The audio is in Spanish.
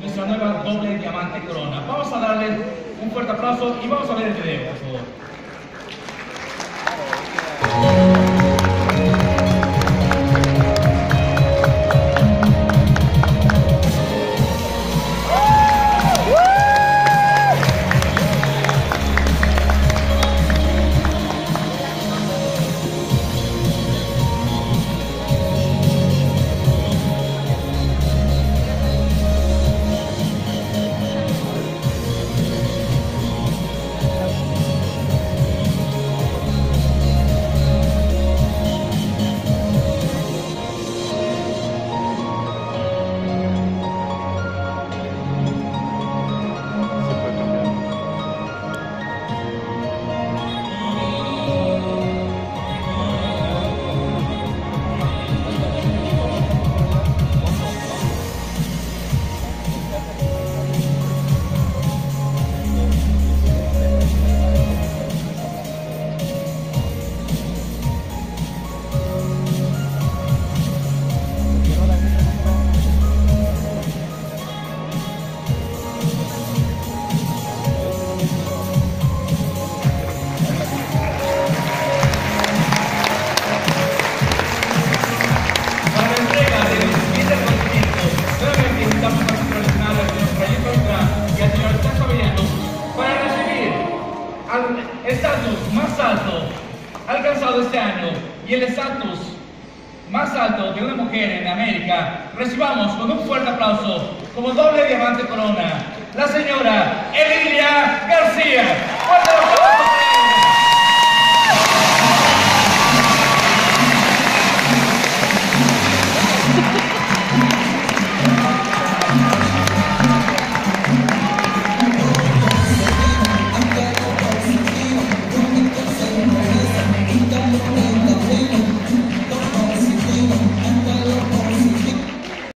nuestra nueva doble diamante corona. Vamos a darle un fuerte aplauso y vamos a ver el video, por favor. Estatus más alto alcanzado este año y el estatus más alto de una mujer en América. Recibamos con un fuerte aplauso como doble diamante corona la señora Emilia.